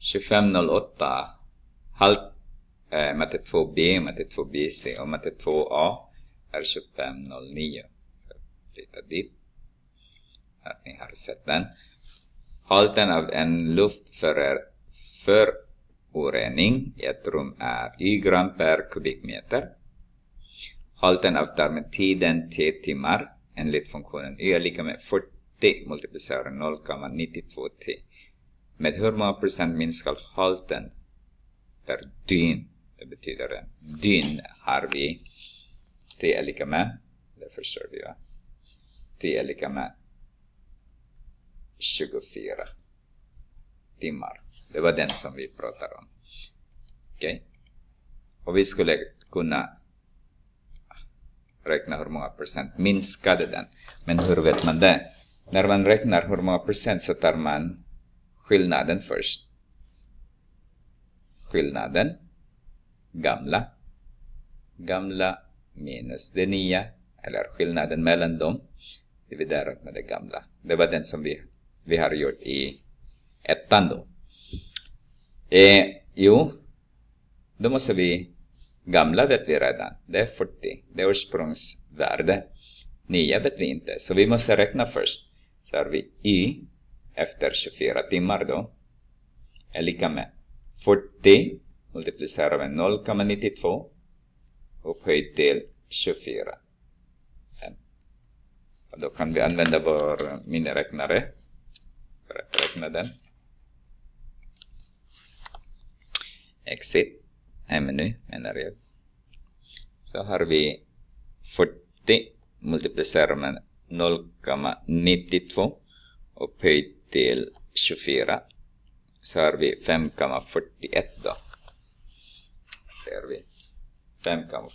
2508 halt, eh, matte 2b, matte 2bc och matte 2a är 2509. Flytta dit. Att ni har sett den. Halten av en luftförorening i ett rum är y gram per kubikmeter. Halten av tiden t timmar enligt funktionen y är lika med 40 multiplicerat 0,92 t. Med hur många procent minskar halten per dygn? Det betyder det. Dygn har vi t är lika med, det förstår vi va? t är lika med 24 timmar. Det var den som vi pratade om. Okej? Okay? Och vi skulle kunna räkna hur många procent minskade den. Men hur vet man det? När man räknar hur många procent så tar man skillnaden först. Skillnaden, gamla, gamla minus det nya, eller skillnaden mellan dem, dividerat med det gamla. Det var den som vi, vi har gjort i ettan då. Eh, jo, då måste vi, gamla vet vi redan, det är 40, det är ursprungsvärde. Nya vet vi inte, så vi måste räkna först. Så har vi y efter 24 timmar då är lika med 40 multiplicerat med 0,92 upphöjt till 24. Och då kan vi använda vår miniräknare för att räkna den. Exit, menu menar jag. Så har vi 40 multiplicerat med 0,92 upphöjt till 24 så har vi 5,41 då. Ser vi 5,41.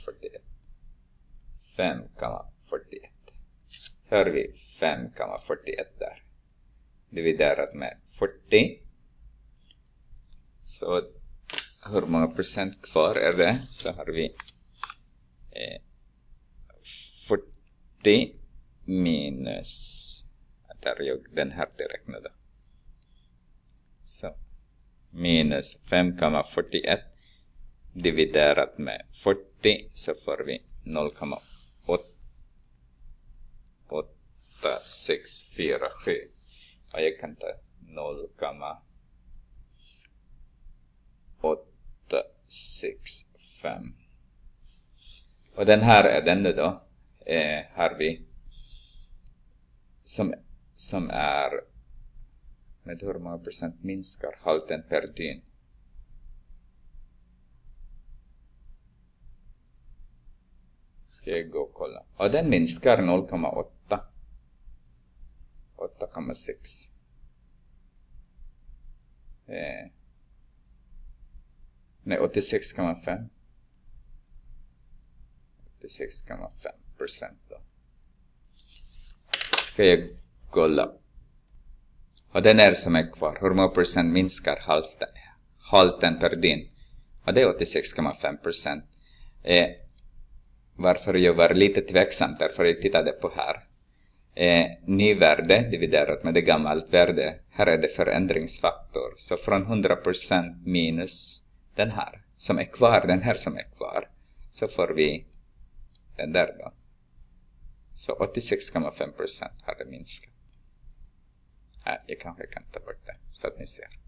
5,41. Så har vi 5,41 där. Dividerat med 40. Så hur många procent kvar är det? Så har vi eh, 40 minus hittar jag den här direkt nu då. Så minus 5,41 dividerat med 40 så får vi 0,8647 och jag kan ta 0,865 och den här är den nu då. Eh, har vi som som är med hur många procent minskar halten per dygn. Ska jag gå och kolla. Och den minskar 0,8. 8,6. Eh. Nej, 86,5. 86,5 procent då. Ska jag kolla. Och den är som är kvar. Hur många procent minskar halten, halten per dygn? Och det är 86,5 procent. Eh, varför jag var lite tveksam därför jag tittade på här. Eh, nyvärde dividerat med det gammalt värde. Här är det förändringsfaktor. Så från 100 procent minus den här som är kvar, den här som är kvar. Så får vi den där då. Så 86,5 procent har det minskat. Nej, jag kanske kan ta bort det så att ni ser.